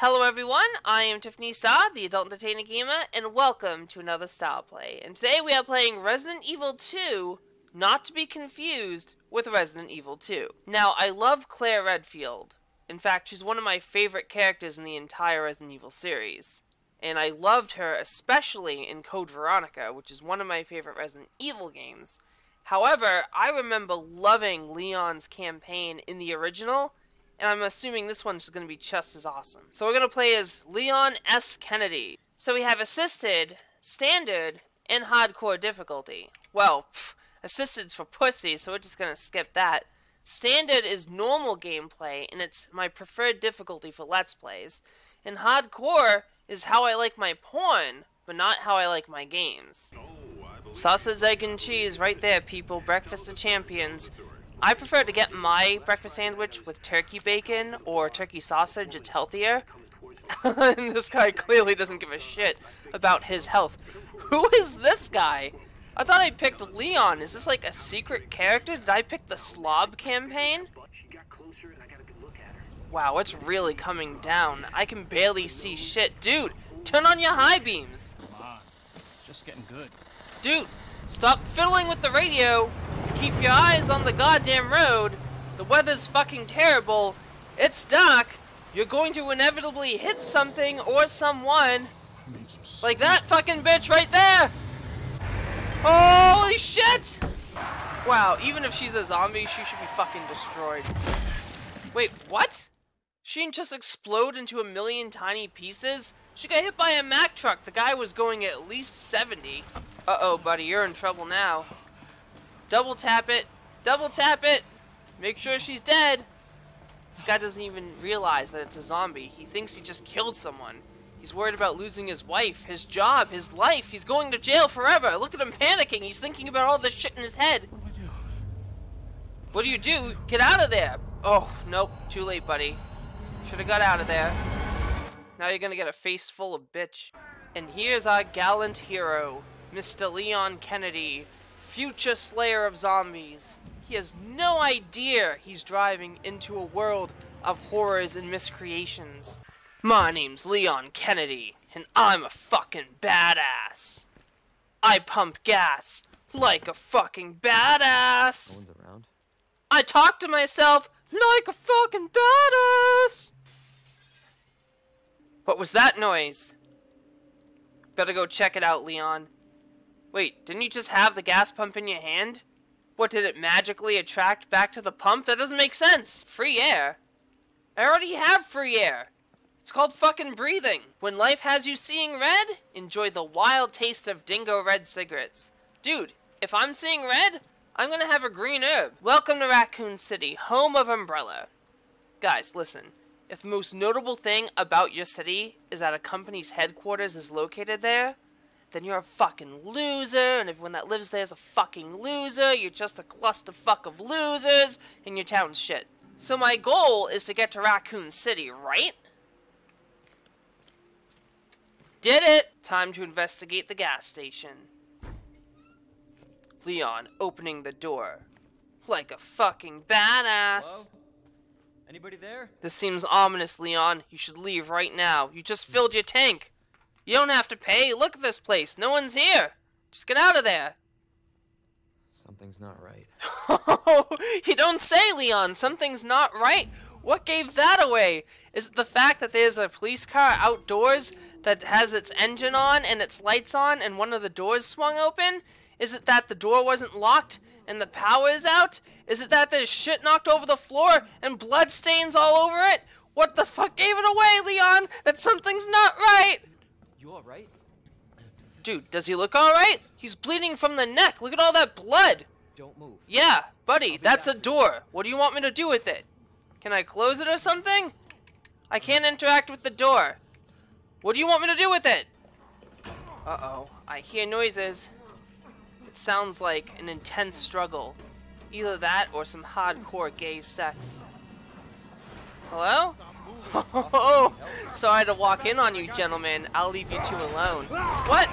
Hello everyone, I am Tiffany Starr, the Adult Entertainer Gamer, and welcome to another Starr Play. And today we are playing Resident Evil 2, not to be confused with Resident Evil 2. Now, I love Claire Redfield. In fact, she's one of my favorite characters in the entire Resident Evil series. And I loved her especially in Code Veronica, which is one of my favorite Resident Evil games. However, I remember loving Leon's campaign in the original, and I'm assuming this one's going to be just as awesome. So we're going to play as Leon S. Kennedy. So we have assisted, standard, and hardcore difficulty. Well, pff, assisted's for pussy, so we're just going to skip that. Standard is normal gameplay, and it's my preferred difficulty for Let's Plays. And hardcore is how I like my porn, but not how I like my games. Oh, Sausage, egg, and cheese right there, people. Breakfast of champions. I prefer to get my breakfast sandwich with turkey bacon or turkey sausage. It's healthier. and this guy clearly doesn't give a shit about his health. Who is this guy? I thought I picked Leon. Is this like a secret character? Did I pick the Slob campaign? Wow, it's really coming down. I can barely see shit. Dude, turn on your high beams. Come on. Just getting good. Dude, stop fiddling with the radio. Keep your eyes on the goddamn road. The weather's fucking terrible. It's dark. You're going to inevitably hit something or someone. Like that fucking bitch right there. Holy shit! Wow, even if she's a zombie, she should be fucking destroyed. Wait, what? She didn't just explode into a million tiny pieces? She got hit by a Mack truck. The guy was going at least 70. Uh-oh, buddy, you're in trouble now. Double tap it. Double tap it. Make sure she's dead. This guy doesn't even realize that it's a zombie. He thinks he just killed someone. He's worried about losing his wife, his job, his life. He's going to jail forever. Look at him panicking. He's thinking about all this shit in his head. What do you do? Get out of there. Oh, nope. Too late, buddy. Should have got out of there. Now you're gonna get a face full of bitch. And here's our gallant hero, Mr. Leon Kennedy, future slayer of zombies. He has no idea he's driving into a world of horrors and miscreations. My name's Leon Kennedy, and I'm a fucking badass. I pump gas like a fucking badass. No one's around. I talk to myself like a fucking badass. What was that noise? Better go check it out, Leon. Wait, didn't you just have the gas pump in your hand? What, did it magically attract back to the pump? That doesn't make sense. Free air? I already have free air. It's called fucking breathing. When life has you seeing red, enjoy the wild taste of Dingo Red cigarettes. Dude, if I'm seeing red, I'm gonna have a green herb. Welcome to Raccoon City, home of Umbrella. Guys, listen. If the most notable thing about your city is that a company's headquarters is located there, then you're a fucking loser, and everyone that lives there is a fucking loser. You're just a clusterfuck of losers, and your town's shit. So my goal is to get to Raccoon City, right? Did it! Time to investigate the gas station. Leon opening the door. Like a fucking badass. Hello? Anybody there? This seems ominous, Leon. You should leave right now. You just filled your tank. You don't have to pay. Look at this place. No one's here. Just get out of there. Something's not right. Oh, you don't say, Leon. Something's not right. What gave that away? Is it the fact that there's a police car outdoors that has its engine on and its lights on and one of the doors swung open? Is it that the door wasn't locked and the power is out? Is it that there's shit knocked over the floor and blood stains all over it? What the fuck gave it away, Leon? That something's not right! You alright? Dude, does he look alright? He's bleeding from the neck. Look at all that blood. Don't move. Yeah, buddy, that's a back. door. What do you want me to do with it? Can I close it or something? I can't interact with the door. What do you want me to do with it? Uh-oh, I hear noises. It sounds like an intense struggle. Either that or some hardcore gay sex. Hello? Oh, so I had to walk in on you, gentlemen. I'll leave you two alone. What?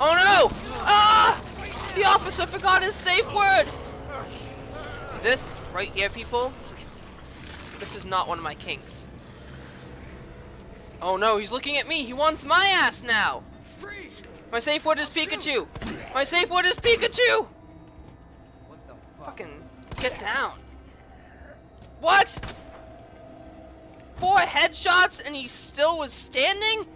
Oh no! Ah! The officer forgot his safe word! This, right here, people, this is not one of my kinks. Oh no, he's looking at me. He wants my ass now. Freeze! My safe word is Pikachu. My safe word is Pikachu. What the fuck? Fucking get down. What? Four headshots and he still was standing?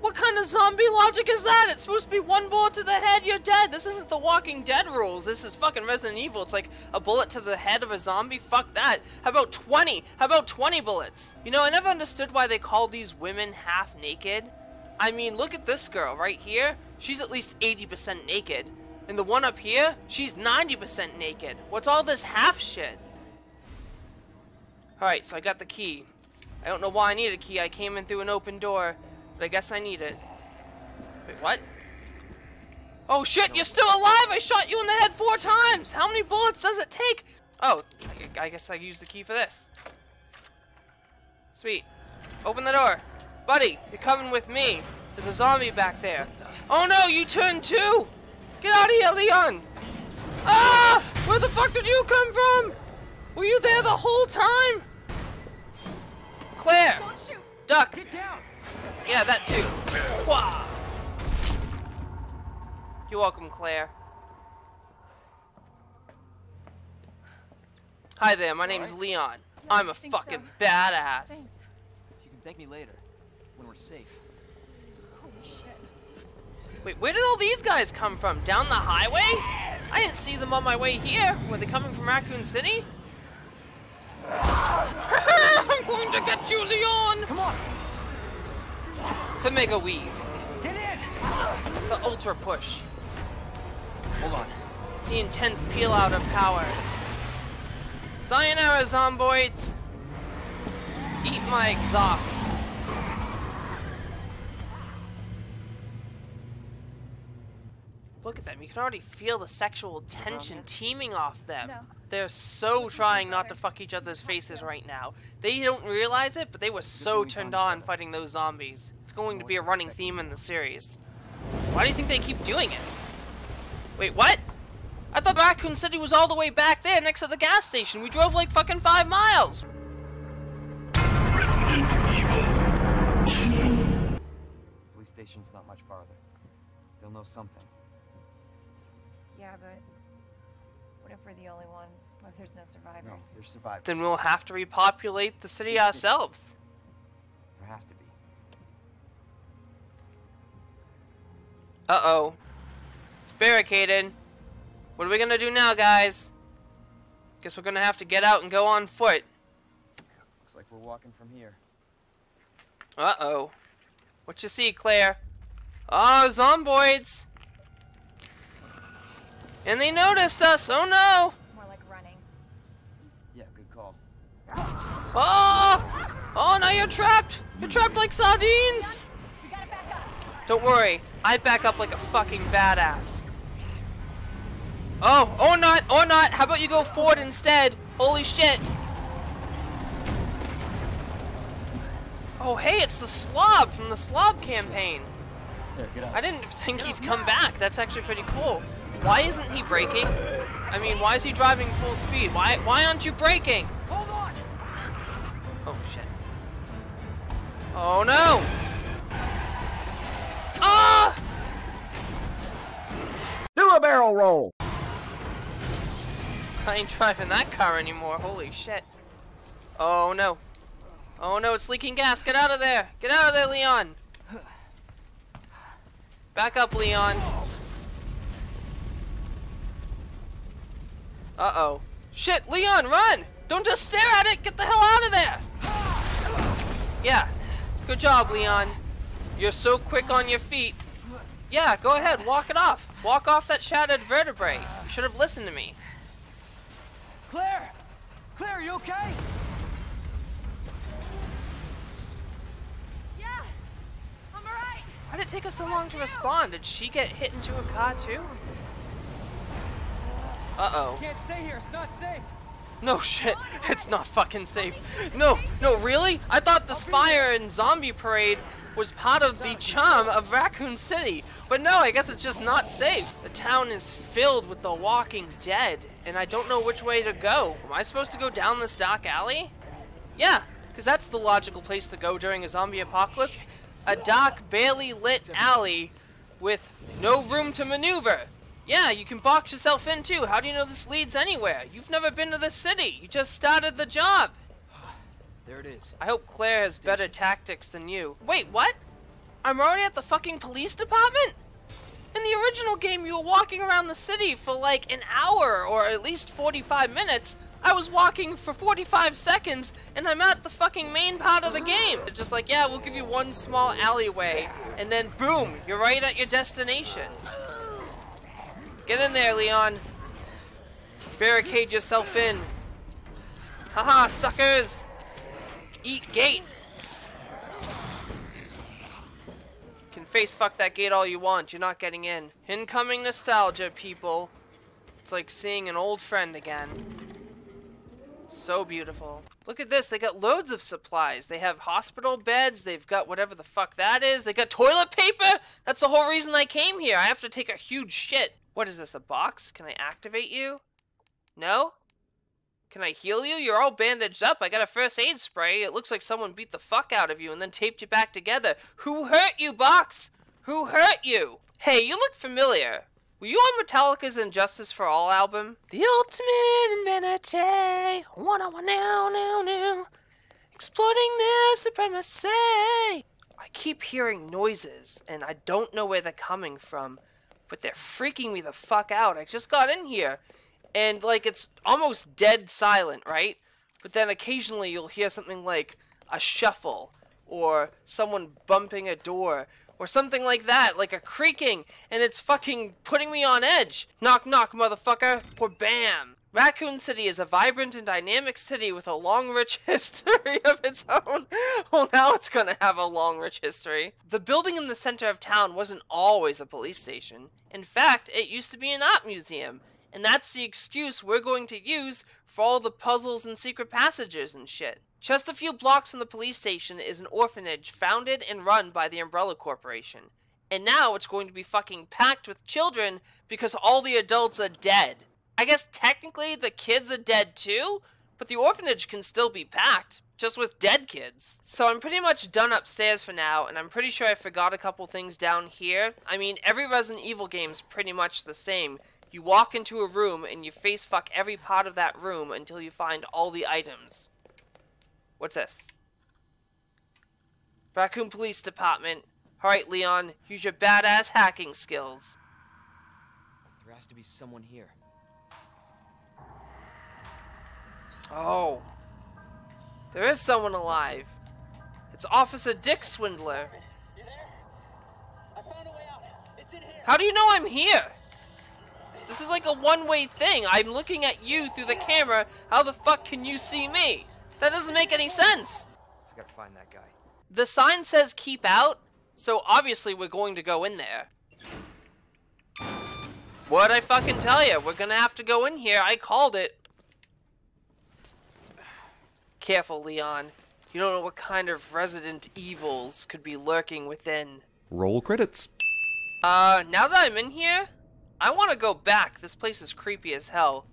What kind of zombie logic is that? It's supposed to be one bullet to the head, you're dead. This isn't the Walking Dead rules. This is fucking Resident Evil. It's like a bullet to the head of a zombie. Fuck that. How about 20? How about 20 bullets? You know, I never understood why they call these women half naked. I mean, look at this girl right here. She's at least 80% naked. And the one up here, she's 90% naked. What's all this half shit? Alright, so I got the key. I don't know why I need a key. I came in through an open door, but I guess I need it. Wait, what? Oh shit, you're still alive! I shot you in the head four times! How many bullets does it take? Oh, I- guess I use the key for this. Sweet. Open the door. Buddy, you're coming with me. There's a zombie back there. Oh no, you turned too! Get out of here, Leon! Ah! Where the fuck did you come from? Were you there the whole time? Claire! Don't shoot! Duck! Get down! Yeah, that too. Wah! You're welcome, Claire. Hi there, my name's Leon. I'm a fucking so. badass. Thanks. You can thank me later, when we're safe. Holy shit. Wait, where did all these guys come from? Down the highway? I didn't see them on my way here. Were they coming from Raccoon City? I'm going to get you, Leon! Come on! The Mega Weave. Get in! The Ultra Push. Hold on. The intense peel out of power. Sayonara, zomboids! Eat my exhaust. Look at them. You can already feel the sexual tension teeming off them. No. They're so trying not to fuck each other's faces right now. They don't realize it, but they were so turned on fighting those zombies. It's going to be a running theme in the series. Why do you think they keep doing it? Wait, what? I thought Raccoon City was all the way back there next to the gas station. We drove like fucking five miles. Resident Evil Police station's not much farther. They'll know something. Yeah, but what if we're the only ones? What if there's no No, survivors? there's survivors. Then we'll have to repopulate the city ourselves. There has to be. Uh-oh. It's barricaded. What are we gonna do now, guys? Guess we're gonna have to get out and go on foot. Looks like we're walking from here. Uh-oh. What you see, Claire? Oh, zomboids! And they noticed us! Oh no! More like running. Yeah, good call. Oh! Oh, now you're trapped! You're trapped like sardines! We gotta back up. Don't worry, I back up like a fucking badass. Oh, or not, or not. How about you go forward instead? Holy shit. Oh, hey, it's the slob from the slob campaign. There. I didn't think he'd come back. That's actually pretty cool. Why isn't he braking? I mean, why is he driving full speed? Why why aren't you braking? Hold on! Oh shit. Oh no! Ah! Do a barrel roll. I ain't driving that car anymore. Holy shit. Oh no. Oh no, it's leaking gas. Get out of there. Get out of there, Leon. Back up, Leon. Uh-oh. Shit, Leon, run! Don't just stare at it! Get the hell out of there! Yeah. Good job, Leon. You're so quick on your feet. Yeah, go ahead, walk it off. Walk off that shattered vertebrae. You should have listened to me. Claire! Claire, you okay? Yeah. I'm alright. Why did it take us so long to respond? Did she get hit into a car too? Uh-oh. Can't stay here, it's not safe! No shit, it's not fucking safe. No, no, really? I thought this fire and zombie parade was part of the charm of Raccoon City. But no, I guess it's just not safe. The town is filled with the walking dead, and I don't know which way to go. Am I supposed to go down this dark alley? Yeah, because that's the logical place to go during a zombie apocalypse. A dark, barely lit alley with no room to maneuver. Yeah, you can box yourself in too. How do you know this leads anywhere? You've never been to the city. You just started the job. There it is. I hope Claire has better tactics than you. Wait, what? I'm already at the fucking police department? In the original game, you were walking around the city for like an hour or at least 45 minutes. I was walking for 45 seconds and I'm at the fucking main part of the game. It's just like, yeah, we'll give you one small alleyway and then boom, you're right at your destination. Get in there, Leon. Barricade yourself in. Haha, suckers! Eat gate! You can face fuck that gate all you want, you're not getting in. Incoming nostalgia, people. It's like seeing an old friend again. So beautiful. Look at this, they got loads of supplies. They have hospital beds, they've got whatever the fuck that is. They got toilet paper! That's the whole reason I came here. I have to take a huge shit. What is this, a box? Can I activate you? No? Can I heal you? You're all bandaged up. I got a first aid spray. It looks like someone beat the fuck out of you and then taped you back together. Who hurt you, Box? Who hurt you? Hey, you look familiar. Were you on Metallica's And Justice for All album? The ultimate infinity. Wanna one now, now, now. Exploiting their supremacy. I keep hearing noises, and I don't know where they're coming from, but they're freaking me the fuck out. I just got in here, and like it's almost dead silent, right? But then occasionally you'll hear something like a shuffle, or someone bumping a door, or something like that, like a creaking, and it's fucking putting me on edge. Knock, knock, motherfucker, or bam. Raccoon City is a vibrant and dynamic city with a long, rich history of its own. Well, now it's gonna have a long, rich history. The building in the center of town wasn't always a police station. In fact, it used to be an art museum, and that's the excuse we're going to use for all the puzzles and secret passages and shit. Just a few blocks from the police station is an orphanage founded and run by the Umbrella Corporation. And now it's going to be fucking packed with children because all the adults are dead. I guess technically the kids are dead too, but the orphanage can still be packed, just with dead kids. So I'm pretty much done upstairs for now, and I'm pretty sure I forgot a couple things down here. I mean, every Resident Evil game's pretty much the same. You walk into a room and you face fuck every part of that room until you find all the items. What's this? Raccoon Police Department. Alright, Leon, use your badass hacking skills. There has to be someone here. Oh. There is someone alive. It's Officer Dick Swindler. How do you know I'm here? This is like a one-way thing. I'm looking at you through the camera. How the fuck can you see me? That doesn't make any sense. I gotta find that guy. The sign says keep out, so obviously we're going to go in there. What'd I fucking tell you? We're gonna have to go in here. I called it. Careful, Leon. You don't know what kind of resident evils could be lurking within. Roll credits. Uh, now that I'm in here, I want to go back. This place is creepy as hell.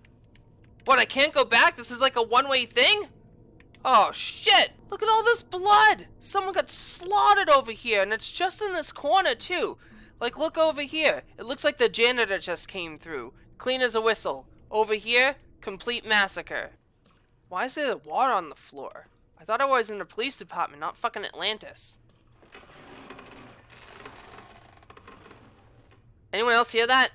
What, I can't go back? This is like a one-way thing? Oh, shit! Look at all this blood! Someone got slaughtered over here, and it's just in this corner, too. Like, look over here. It looks like the janitor just came through. Clean as a whistle. Over here, complete massacre. Why is there water on the floor? I thought I was in the police department, not fucking Atlantis. Anyone else hear that?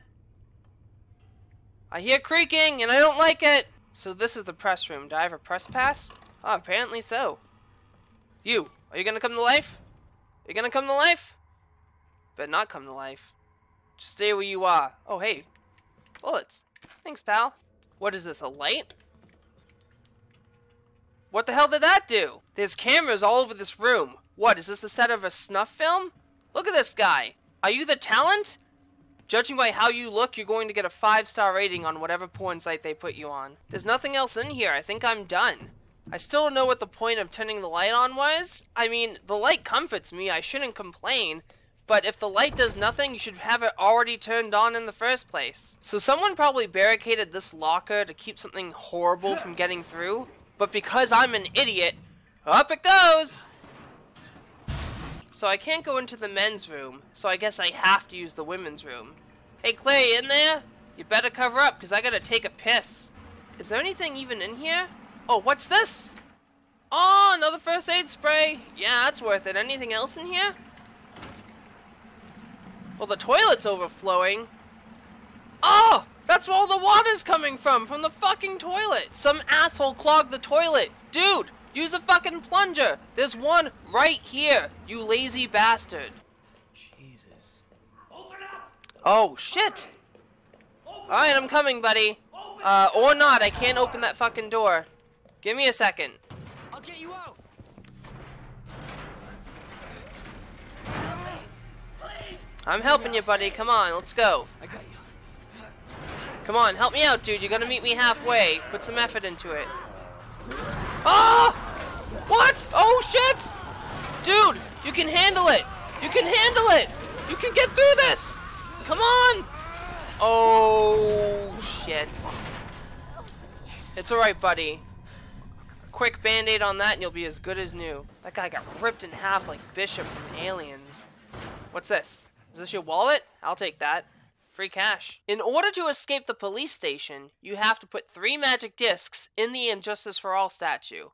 I hear creaking, and I don't like it! So this is the press room. Do I have a press pass? Oh, apparently so. You, are you gonna come to life? Are you gonna come to life? But not come to life. Just stay where you are. Oh, hey. Bullets. Thanks, pal. What is this, a light? What the hell did that do? There's cameras all over this room. What, is this a set of a snuff film? Look at this guy. Are you the talent? Judging by how you look, you're going to get a 5-star rating on whatever porn site they put you on. There's nothing else in here. I think I'm done. I still don't know what the point of turning the light on was. I mean, the light comforts me. I shouldn't complain. But if the light does nothing, you should have it already turned on in the first place. So someone probably barricaded this locker to keep something horrible from getting through. But because I'm an idiot, Up it goes! So I can't go into the men's room, so I guess I have to use the women's room. Hey Clay, in there? You better cover up, because I gotta take a piss. Is there anything even in here? Oh, what's this? Oh, another first aid spray. Yeah, that's worth it. Anything else in here? Well, the toilet's overflowing. Oh! That's where all the water's coming from, from the fucking toilet. Some asshole clogged the toilet. Dude, use a fucking plunger. There's one right here, you lazy bastard. Jesus. Open up! Oh, shit. Alright, I'm coming, buddy. Uh, or not, I can't open that fucking door. Give me a second. I'll get you out. I'm helping you, buddy. Come on, let's go. I got you. Come on, help me out, dude. You're gonna meet me halfway. Put some effort into it. Oh! What? Oh, shit! Dude, you can handle it. You can handle it. You can get through this. Come on. Oh, shit. It's alright, buddy. Quick band-aid on that and you'll be as good as new. That guy got ripped in half like Bishop from Aliens. What's this? Is this your wallet? I'll take that. Free cash. In order to escape the police station, you have to put three magic discs in the Injustice for All statue.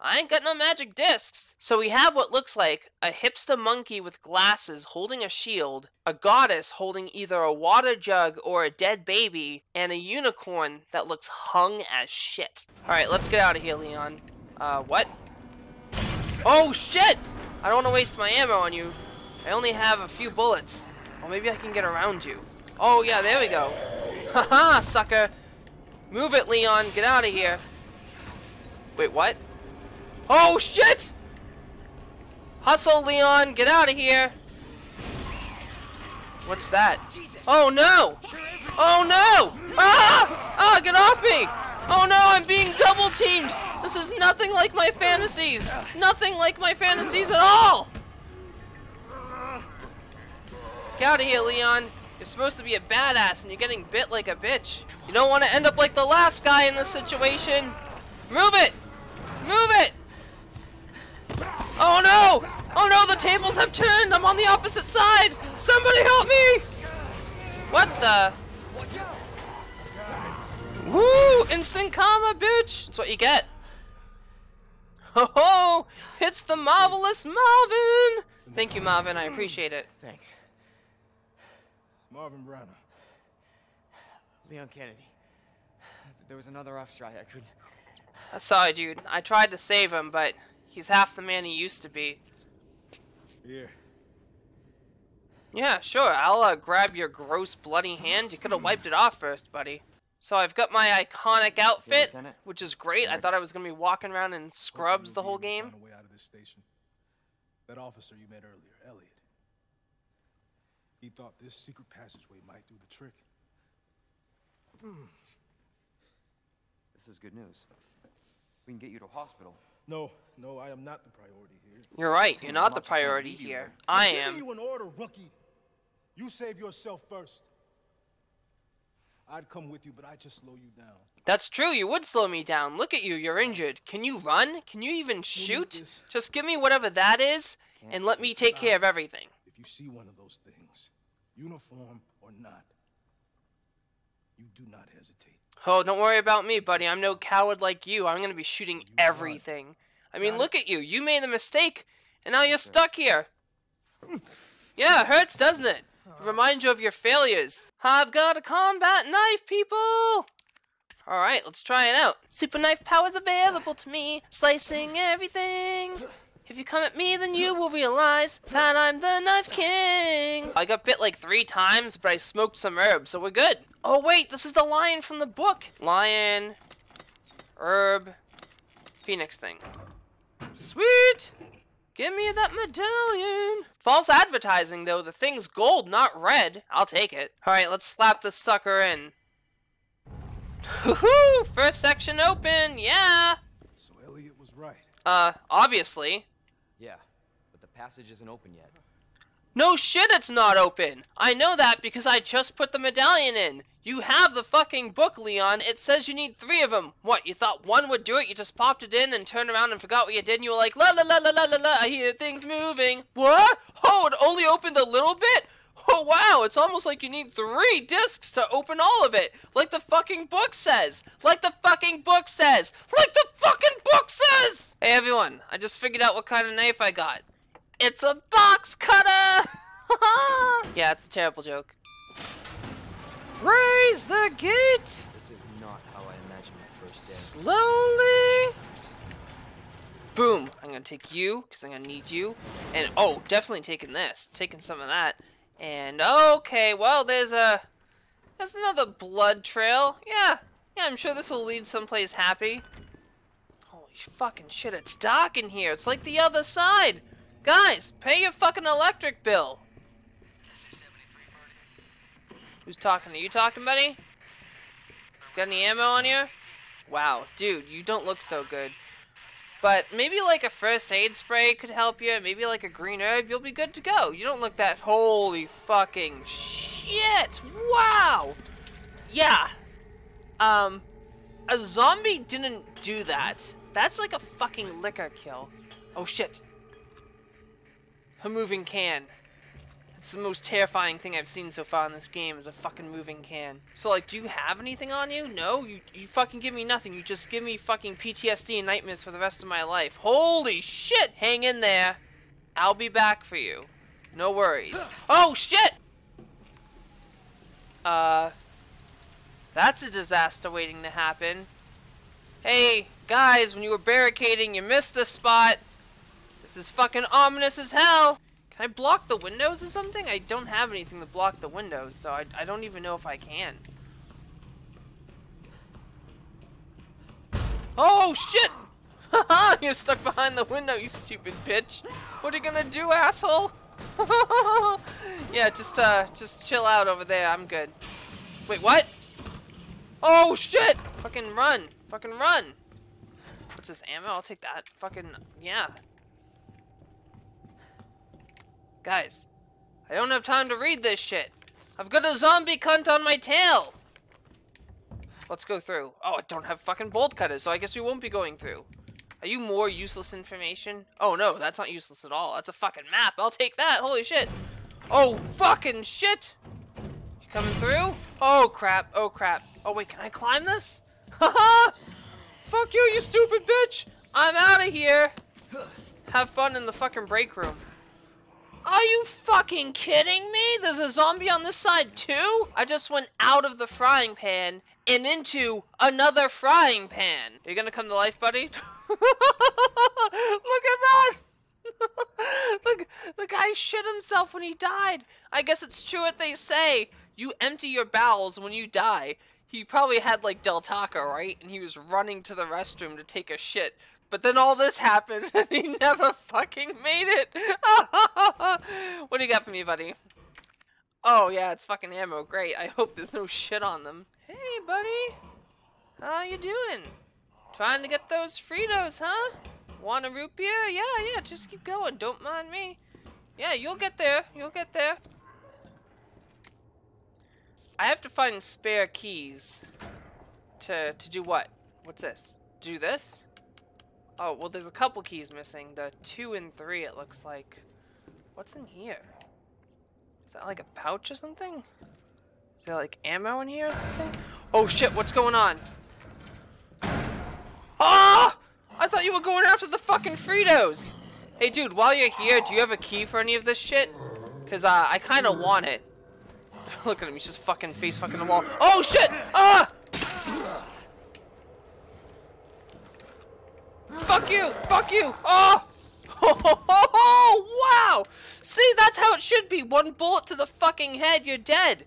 I ain't got no magic discs. So we have what looks like a hipster monkey with glasses holding a shield, a goddess holding either a water jug or a dead baby, and a unicorn that looks hung as shit. Alright, let's get out of here, Leon. Uh, what? Oh shit! I don't want to waste my ammo on you. I only have a few bullets. Maybe I can get around you. Oh yeah, there we go. Haha, sucker! Move it, Leon. Get out of here. Wait, what? Oh shit! Hustle, Leon. Get out of here. What's that? Oh no! Oh no! Ah! Ah! Get off me! Oh no! I'm being double teamed. This is nothing like my fantasies. Nothing like my fantasies at all. Get out of here, Leon. You're supposed to be a badass and you're getting bit like a bitch. You don't want to end up like the last guy in this situation. Move it! Move it! Oh no! Oh no, the tables have turned! I'm on the opposite side! Somebody help me! What the? Woo! Instant karma, bitch! That's what you get. Ho ho! It's the marvelous Marvin! Thank you, Marvin. I appreciate it. Thanks. Marvin Branagh. Leon Kennedy. There was another off strike. I couldn't. Uh, Sorry, dude. I tried to save him, but he's half the man he used to be. Here. Yeah, sure. I'll uh, grab your gross bloody hand. You could have wiped it off first, buddy. So I've got my iconic outfit, Lieutenant. which is great. I thought I was gonna be walking around in scrubs the whole game. Find a way out of this station. That officer you met earlier, Elliot. He thought this secret passageway might do the trick. Hmm. This is good news. We can get you to hospital. No, no, I am not the priority here. You're right. You're not the Not just gonna priority here. there. I I'm giving you an order, rookie. You save yourself first. I'd come with you, but I'd just slow you down. That's true. You would slow me down. Look at you. You're injured. Can you run? Can you even shoot? Just give me whatever that is, and let me take care of everything. If you see one of those things, uniform or not, you do not hesitate. Oh, don't worry about me, buddy. I'm no coward like you. I'm gonna be shooting everything. I mean, look at you. You made the mistake, and now you're stuck here. Yeah, it hurts, doesn't it? It reminds you of your failures. I've got a combat knife, people! Alright, let's try it out. Super knife power's available to me, slicing everything. If you come at me, then you will realize that I'm the Knife King. I got bit like three times, but I smoked some herbs, so we're good. Oh wait, this is the lion from the book. Lion, herb, phoenix thing. Sweet! Give me that medallion! False advertising, though. The thing's gold, not red. I'll take it. Alright, let's slap this sucker in. Woohoo! First section open, yeah! So Elliot was right. Uh, obviously. Yeah, but the passage isn't open yet. No shit, it's not open. I know that because I just put the medallion in. You have the fucking book, Leon. It says you need three of them. What, you thought one would do it? You just popped it in and turned around and forgot what you did and you were like, la la la la la la la, I hear things moving. What? Oh, it only opened a little bit? Oh wow, it's almost like you need three discs to open all of it. Like the fucking book says. Like the fucking book says. Like the fucking book says! Hey everyone, I just figured out what kind of knife I got. It's a box cutter! yeah, it's a terrible joke. Raise the gate! This is not how I imagined my first day. Slowly! Boom! I'm gonna take you, because I'm gonna need you. And, oh, definitely taking this. Taking some of that. And, okay, well, there's a... There's another blood trail. Yeah, yeah, I'm sure this will lead someplace happy. Holy fucking shit, it's dark in here. It's like the other side. Guys, pay your fucking electric bill. Who's talking? Are you talking, buddy? Got any ammo on you? Wow, dude, you don't look so good. But maybe like a first aid spray could help you. Maybe like a green herb. You'll be good to go. You don't look that. Holy fucking shit! Wow. Yeah. Um, a zombie didn't do that. That's like a fucking Licker kill. Oh shit. A moving can. It's the most terrifying thing I've seen so far in this game is a fucking moving can. So like, do you have anything on you? No? You, you fucking give me nothing. You just give me fucking PTSD and nightmares for the rest of my life. Holy shit! Hang in there. I'll be back for you. No worries. Oh shit! Uh, that's a disaster waiting to happen. Hey, guys, when you were barricading, you missed this spot. This is fucking ominous as hell. Can I block the windows or something? I don't have anything to block the windows, so I, I don't even know if I can. Oh, shit! Haha, you're stuck behind the window, you stupid bitch. What are you gonna do, asshole? yeah, just, uh, just chill out over there. I'm good. Wait, what? Oh, shit! Fucking run. Fucking run. What's this, ammo? I'll take that. Fucking, yeah. Guys, I don't have time to read this shit. I've got a zombie cunt on my tail. Let's go through. Oh, I don't have fucking bolt cutters, so I guess we won't be going through. Are you more useless information? Oh no, that's not useless at all. That's a fucking map. I'll take that. Holy shit. Oh, fucking shit. You coming through? Oh crap. Oh crap. Oh wait, can I climb this? Haha! Fuck you, you stupid bitch! I'm out of here! Have fun in the fucking break room. Are you fucking kidding me? There's a zombie on this side too? I just went out of the frying pan and into another frying pan. Are you gonna come to life, buddy? Look at that! the, the guy shit himself when he died. I guess it's true what they say. You empty your bowels when you die. He probably had like Del Taco, right? And he was running to the restroom to take a shit. But then all this happened and he never fucking made it. what do you got for me, buddy? Oh yeah, it's fucking ammo. Great. I hope there's no shit on them. Hey, buddy. How you doing? Trying to get those Fritos, huh? Want a root beer? Yeah, yeah, just keep going. Don't mind me. Yeah, you'll get there. You'll get there. I have to find spare keys. To, to do what? What's this? Do this? Oh, well, there's a couple keys missing. The two and three, it looks like. What's in here? Is that like a pouch or something? Is there like ammo in here or something? Oh shit, what's going on? Ah! I thought you were going after the fucking Fritos! Hey dude, while you're here, do you have a key for any of this shit? Cause uh, I kinda want it. Look at him, he's just fucking face fucking the wall. Oh shit! Ah! Fuck you! Fuck you! Oh! Oh, oh, oh, wow! See, that's how it should be. One bullet to the fucking head, you're dead.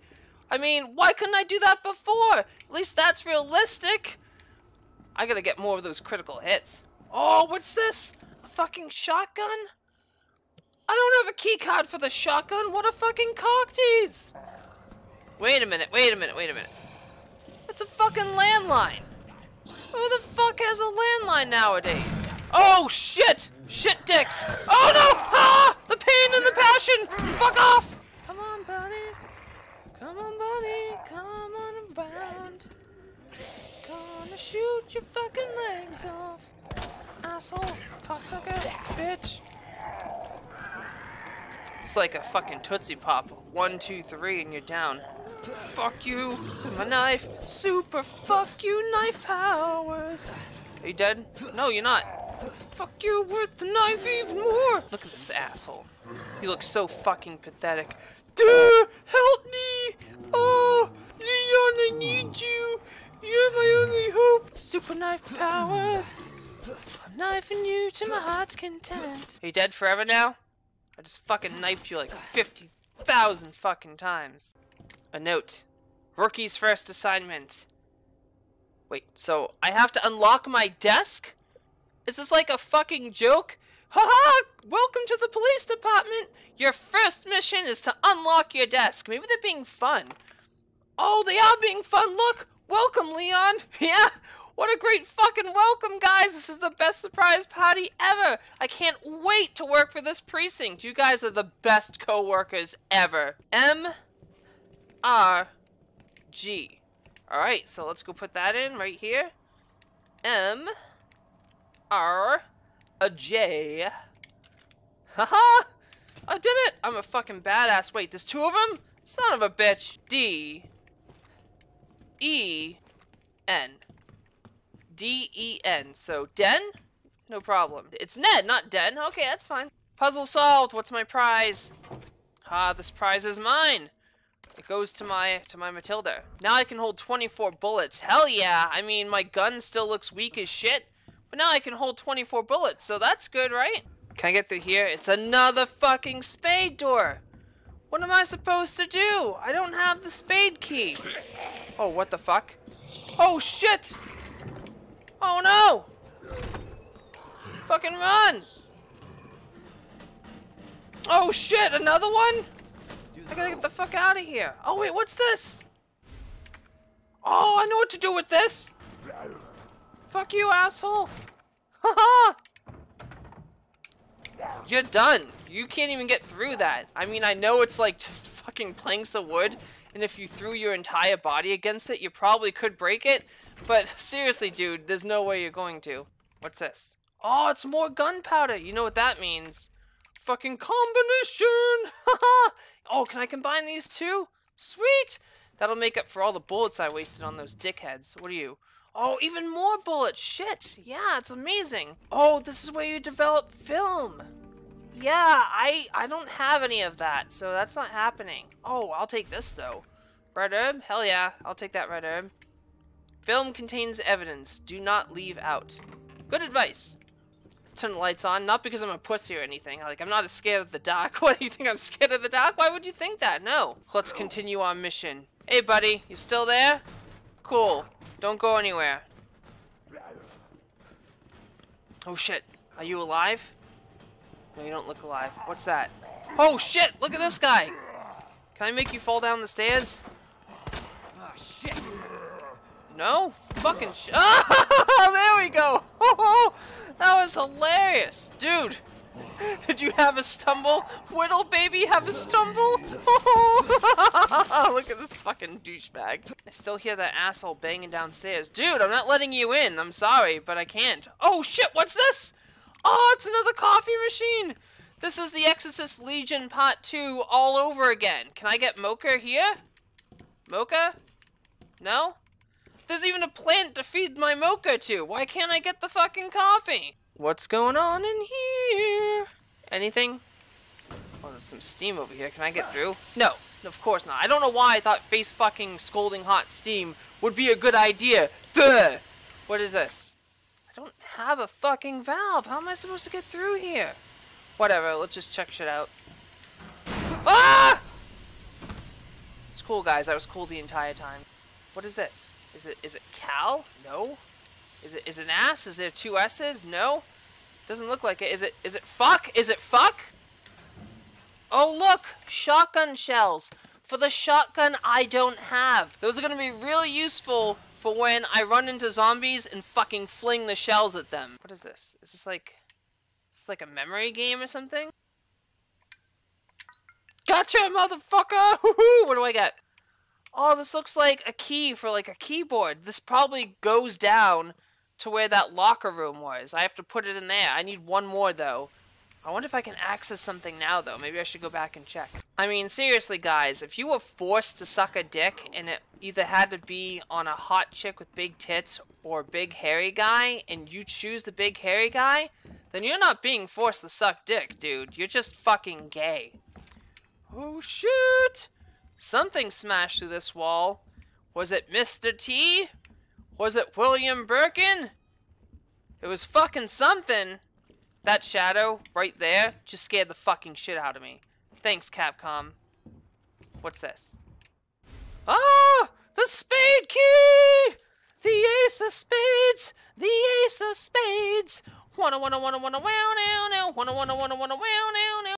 I mean, why couldn't I do that before? At least that's realistic. I gotta get more of those critical hits. Oh, what's this? A fucking shotgun? I don't have a keycard for the shotgun. What a fucking cock tease! Wait a minute, wait a minute, wait a minute. It's a fucking landline. Who the fuck has a landline nowadays? Oh, shit! Shit dicks! Oh, no! Ah! The pain and the passion! Fuck off! Come on, buddy. Come on, buddy. Come on around. Gonna shoot your fucking legs off. Asshole. Cocksucker. Bitch. It's like a fucking Tootsie Pop. One, two, three, and you're down. Fuck you, my knife. Super fuck you, knife powers. Are you dead? No, you're not. Fuck you with the knife even more. Look at this asshole. He looks so fucking pathetic. Dude, help me! Oh, Leon, I need you. You're my only hope. Super knife powers. I'm knifing you to my heart's content. Are you dead forever now? I just fucking knifed you like 50,000 fucking times. A note. Rookie's first assignment. Wait, so I have to unlock my desk? Is this like a fucking joke? Ha ha! Welcome to the police department! Your first mission is to unlock your desk. Maybe they're being fun. Oh, they are being fun. Look! Welcome, Leon! Yeah! What a great fucking welcome, guys! This is the best surprise party ever! I can't wait to work for this precinct. You guys are the best co-workers ever. M R G. Alright, so let's go put that in right here. M R a J. Haha! I did it! I'm a fucking badass. Wait, there's two of them? Son of a bitch. D E N. D E N. So Den? No problem. It's Ned, not Den. Okay, that's fine. Puzzle solved. What's my prize? Ah, this prize is mine. It goes to my to my Matilda. Now I can hold 24 bullets. Hell yeah! I mean, my gun still looks weak as shit, but now I can hold 24 bullets, so that's good, right? Can I get through here? It's another fucking spade door. What am I supposed to do? I don't have the spade key. Oh, what the fuck? Oh shit! Oh no! Fucking run! Oh shit, another one? I gotta get the fuck out of here. Oh wait, what's this? Oh, I know what to do with this. Fuck you, asshole. Haha! You're done. You can't even get through that. I mean, I know it's like just fucking planks of wood, and if you threw your entire body against it, you probably could break it, but seriously, dude, there's no way you're going to. What's this? Oh, it's more gunpowder. You know what that means. Fucking combination! oh, can I combine these two? Sweet! That'll make up for all the bullets I wasted on those dickheads. What are you? Oh, even more bullets! Shit! Yeah, it's amazing! Oh, this is where you develop film! Yeah, I I don't have any of that, so that's not happening. Oh, I'll take this though. Red herb? Hell yeah, I'll take that red herb. Film contains evidence. Do not leave out. Good advice. Let's turn the lights on, not because I'm a pussy or anything. Like, I'm not as scared of the dark. What, do you think I'm scared of the dark? Why would you think that? No. Let's continue our mission. Hey, buddy, you still there? Cool. Don't go anywhere. Oh shit. Are you alive? No, you don't look alive. What's that? Oh shit! Look at this guy! Can I make you fall down the stairs? Oh, shit. No? Fucking sh- Oh, there we go! Oh, that was hilarious! Dude! Did you have a stumble? Whittle baby have a stumble? Oh, look at this fucking douchebag. I still hear that asshole banging downstairs. Dude, I'm not letting you in. I'm sorry, but I can't. Oh shit, what's this? Oh, it's another coffee machine! This is the Exorcist Legion Part 2 all over again. Can I get Mocha here? Mocha? No? There's even a plant to feed my mocha to. Why can't I get the fucking coffee? What's going on in here? Anything? Oh, there's some steam over here. Can I get through? No, of course not. I don't know why I thought face fucking scalding hot steam would be a good idea. Duh! What is this? I don't have a fucking valve. How am I supposed to get through here? Whatever, let's just check shit out. Ah! It's cool, guys. I was cool the entire time. What is this? Is it is it Cal? No. Is it is it an ass? Is there two S's? No. Doesn't look like it. Is it is it fuck? Is it fuck? Oh look, shotgun shells. For the shotgun I don't have. Those are gonna be really useful for when I run into zombies and fucking fling the shells at them. What is this? Is this like is this like a memory game or something? Gotcha, motherfucker! What do I get? Oh, this looks like a key for like a keyboard. This probably goes down to where that locker room was. I have to put it in there. I need one more though. I wonder if I can access something now though. Maybe I should go back and check. I mean, seriously guys, if you were forced to suck a dick and it either had to be on a hot chick with big tits or big hairy guy and you choose the big hairy guy, then you're not being forced to suck dick, dude. You're just fucking gay. Oh shoot! Something smashed through this wall. Was it Mr. T? Was it William Birkin? It was fucking something. That shadow right there just scared the fucking shit out of me. Thanks, Capcom. What's this? Ah! The spade key! The ace of spades! The ace of spades! Wanna wanna wanna wanna wow now now wanna wanna wanna wanna wow now now